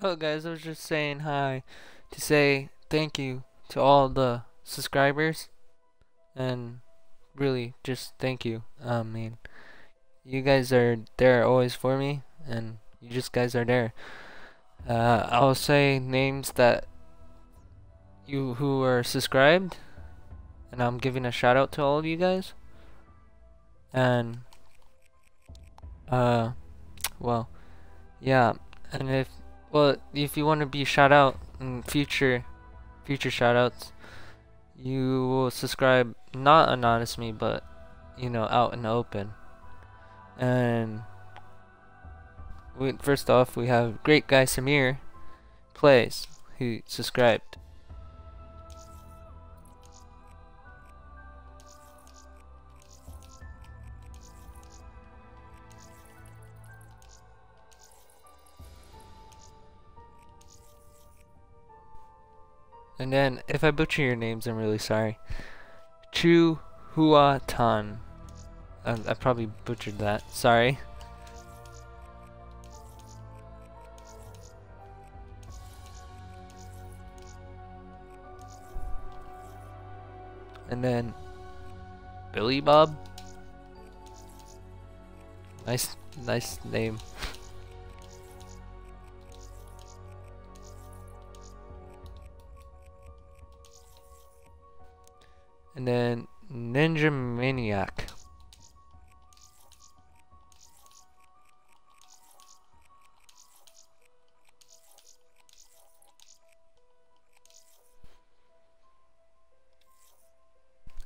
Oh, guys, I was just saying hi to say thank you to all the subscribers and really just thank you. I mean, you guys are there always for me, and you just guys are there. Uh, I'll say names that you who are subscribed, and I'm giving a shout out to all of you guys. And uh, well, yeah, and if well, if you want to be shout out in future future shout outs, you will subscribe not anonymous me, but you know, out in the open. And we, first off, we have great guy Samir plays who subscribed. And then, if I butcher your names, I'm really sorry. Chu Hua Tan. I, I probably butchered that. Sorry. And then Billy Bob. Nice, nice name. Then Ninja Maniac.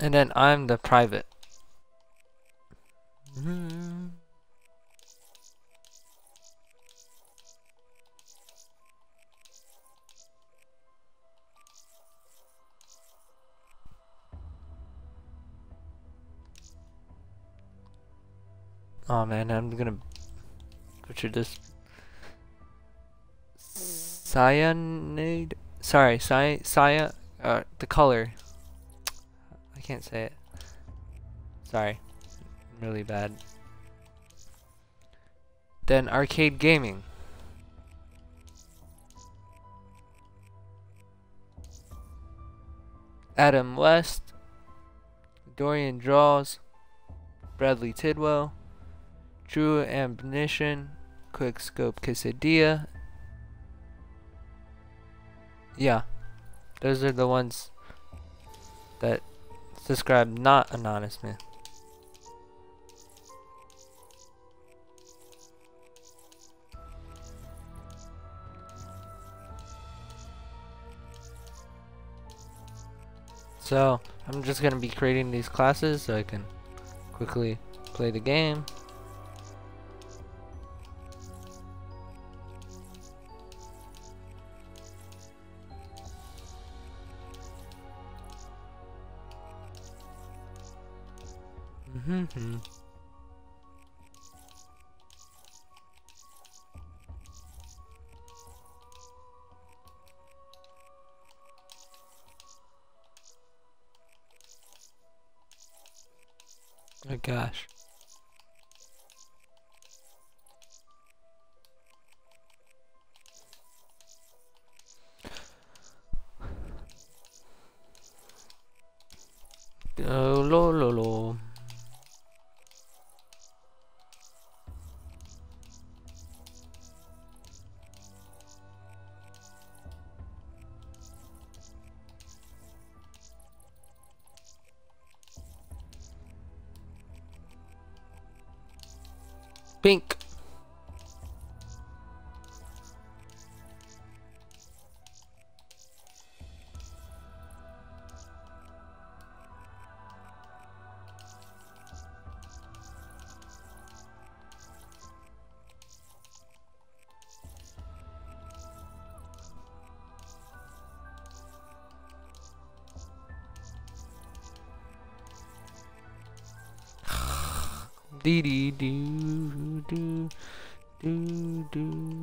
And then I'm the private. Oh man, I'm gonna butcher this. Cyanide? Sorry, cy cyan. Uh, the color. I can't say it. Sorry, really bad. Then arcade gaming. Adam West, Dorian Draws, Bradley Tidwell. True Ambition, Quick Scope Quesadilla. Yeah, those are the ones that subscribe not anonymously. So, I'm just going to be creating these classes so I can quickly play the game. Oh gosh. Dee dee doo doo doo doo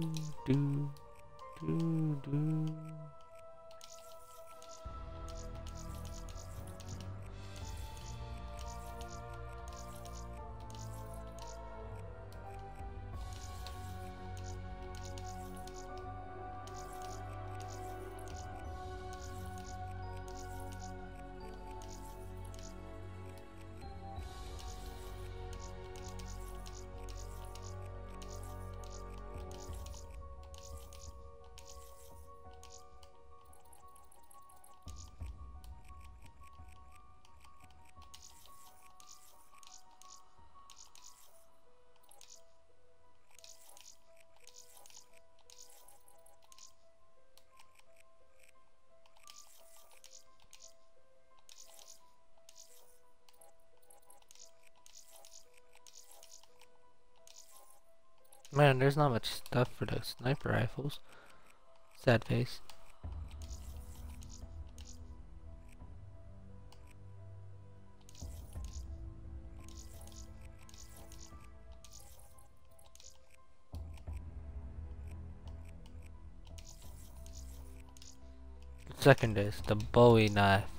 Man, there's not much stuff for the sniper rifles. Sad face. Second is the Bowie knife.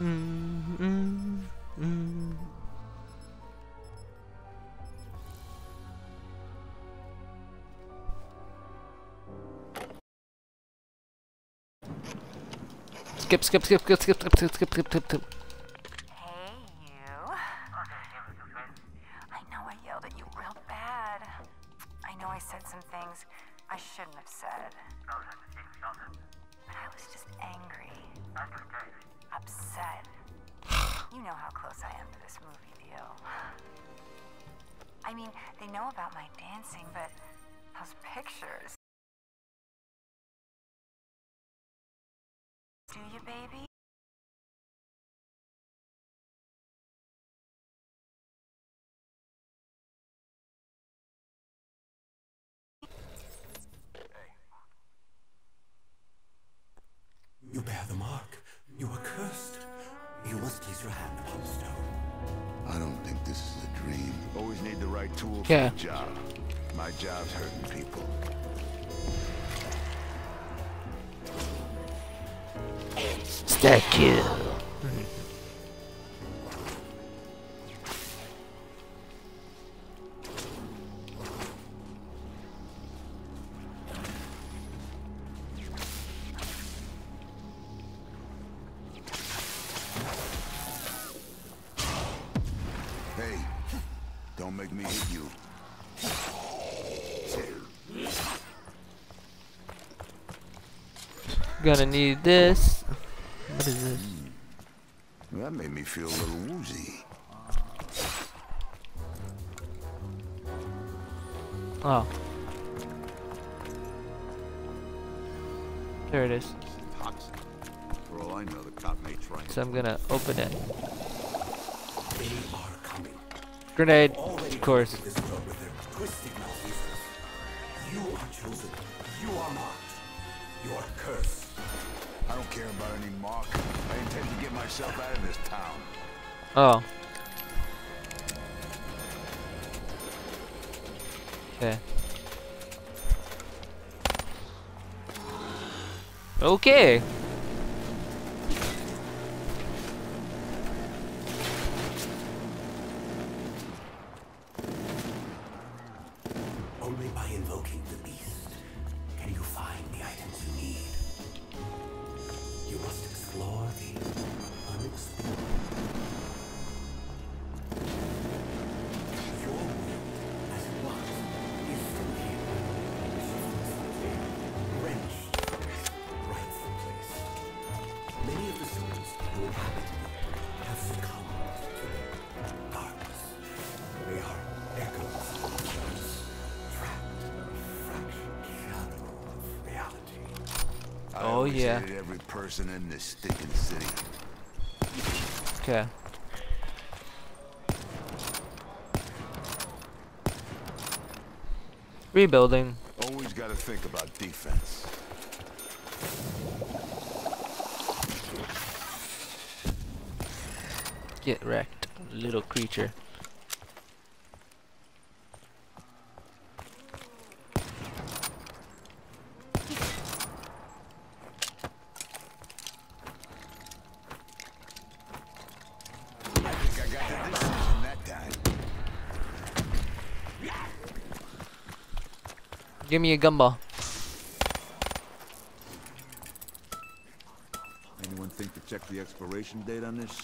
Mm, mm, mm. Skip, skip, skip, skip, skip, skip, skip, skip, skip, skip, I mean, they know about my dancing, but those pictures. Right tool Yeah. job. My job's hurting people. Stack kill. Hey, don't make me hit you. Gonna need this. What is this? That made me feel a little woozy. Oh. There it is. For all I know, the cop may try So I'm gonna open it. They are coming. Grenade, of course. corrupted this world with their twisted malfeasance. You are chosen. You are marked. You are cursed. Care about any mark. I intend to get myself out of this town. Oh. Okay. Okay. Yeah. every person in this stinking city. Okay. Rebuilding. Always gotta think about defense. Get wrecked, little creature. I think I got the decision that time. Give me a gumball. Anyone think the check the expiration date on this?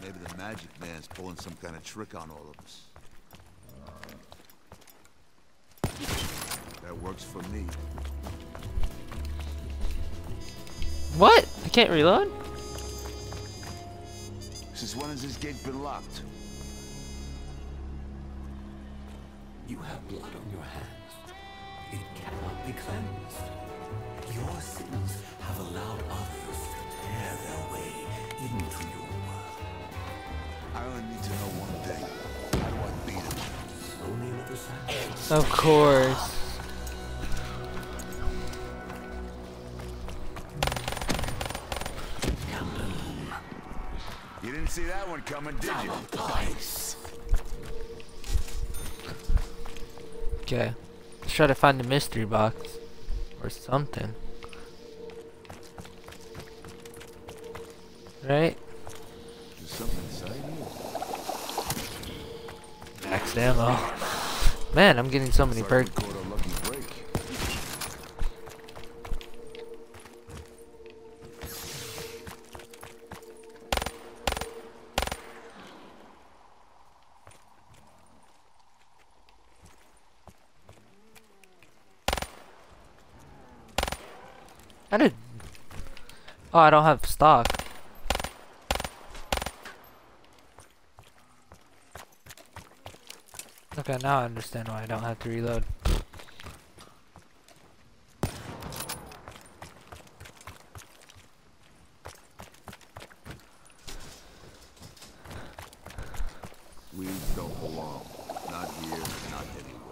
Maybe the magic man's pulling some kind of trick on all of us. That works for me. What? I can't reload? Since when has this gate been locked? You have blood on your hands. It cannot be cleansed. Your sins have allowed others to tear their way into your world. I only need to know one thing. How do I beat him? Only another sacrifice. Of course. You didn't see that one coming, did you? Twice. Okay. Let's try to find the mystery box. Or something. Right? Max ammo. Oh. Man, I'm getting so many perks. I did. Oh, I don't have stock. Okay, now I understand why I don't have to reload. Weeds don't belong. Not here, not anywhere.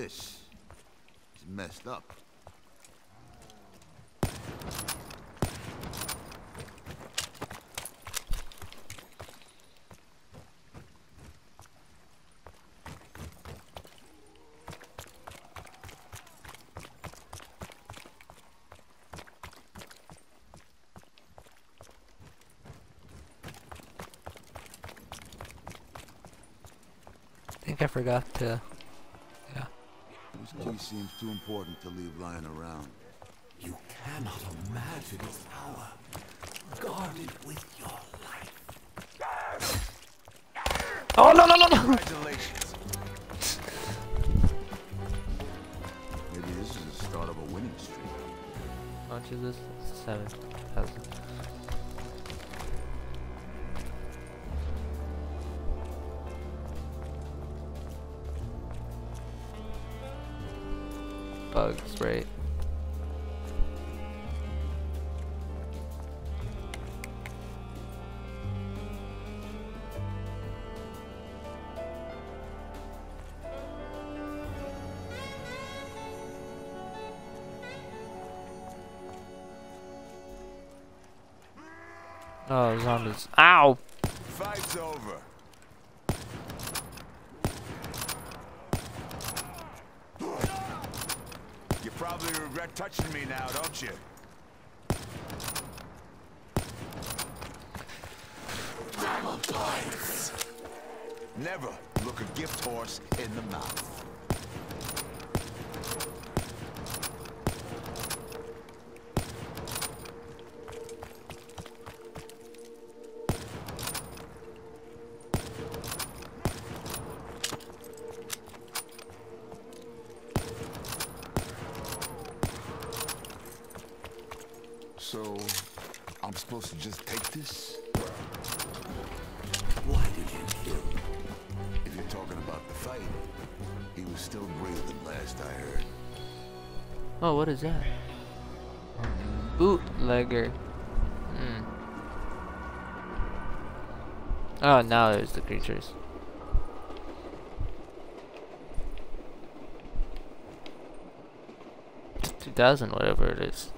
This is messed up. I think I forgot to. Seems too important to leave lying around. You cannot imagine its power. Guard it with your life. Oh, no, no, no, no! Congratulations. Maybe this is the start of a winning streak. How much is this? 7,000. On his. Ow! Fight's over. You probably regret touching me now, don't you? Never look a gift horse in the mouth. About the fight, he was still breathing last I heard. Oh, what is that? Bootlegger. Hmm. Oh, now there's the creatures. Two thousand, whatever it is.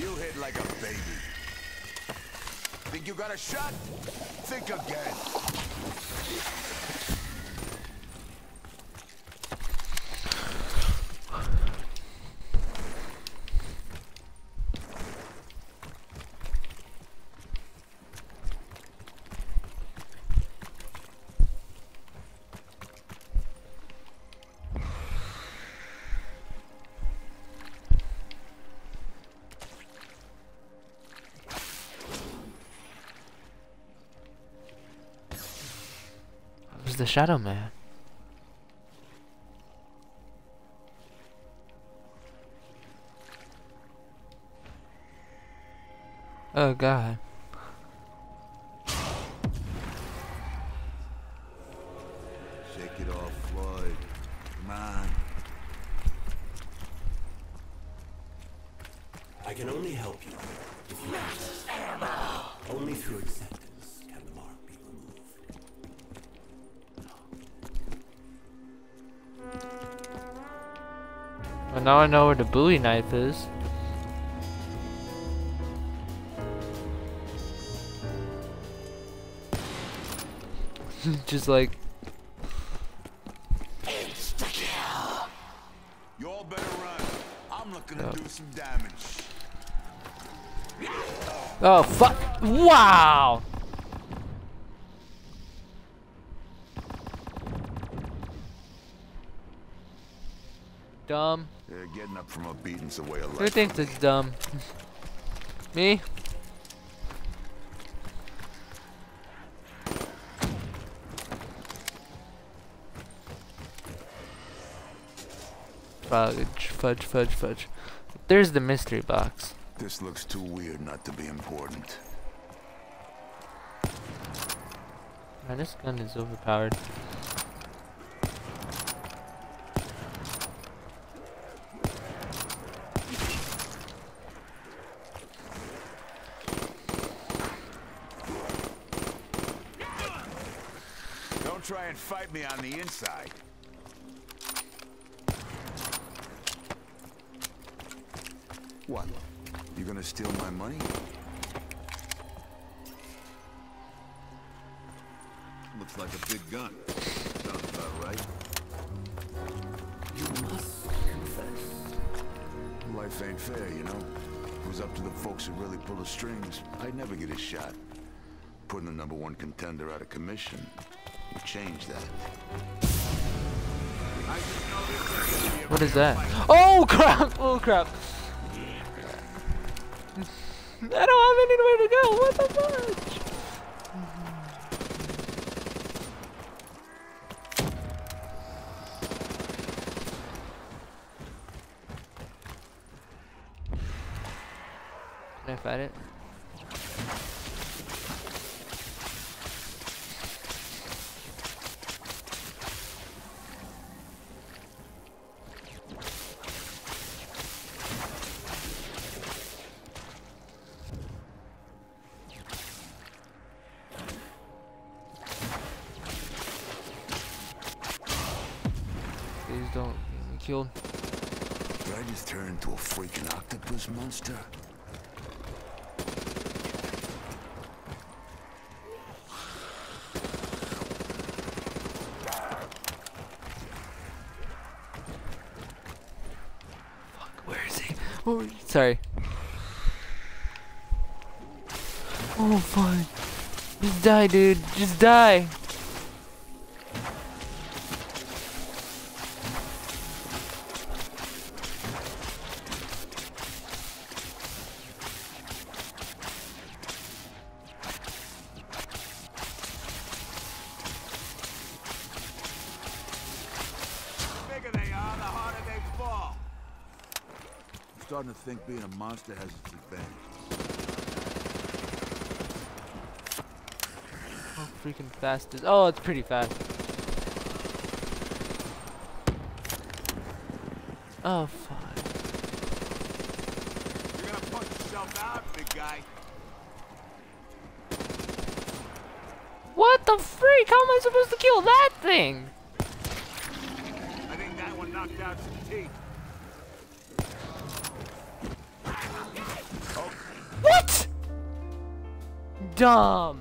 You hit like a baby. Think you got a shot? Think again. The Shadow Man. Oh god. Shake it off, Floyd. Come on. I can only help you if you ask. Only through acceptance Well, now I know where the Bowie knife is. Just like, You all better run. I'm looking Yep. to do some damage. oh fuck! Wow! Dumb. Yeah, getting up from a beating's a way of Who thinks it's dumb? Me? Fudge, fudge, fudge, fudge. There's the mystery box. This looks too weird not to be important. Man, this gun is overpowered. Don't fight me on the inside. What? You gonna steal my money? Looks like a big gun. Sounds about right. You must confess. Life ain't fair, you know. It was up to the folks who really pull the strings, I'd never get a shot. Putting the number one contender out of commission would change that. What is that? Oh crap! Oh crap! I don't have anywhere to go. What the fuck? Can I fight it? Octopus monster? Where is he? Oh, sorry. Oh, fine. Just die, dude. Just die. Being a monster has its advantages. How freaking fast is? Oh, it's pretty fast. Oh, fuck. You're gonna punch yourself out, big guy. What the freak? How am I supposed to kill that thing? Dumb.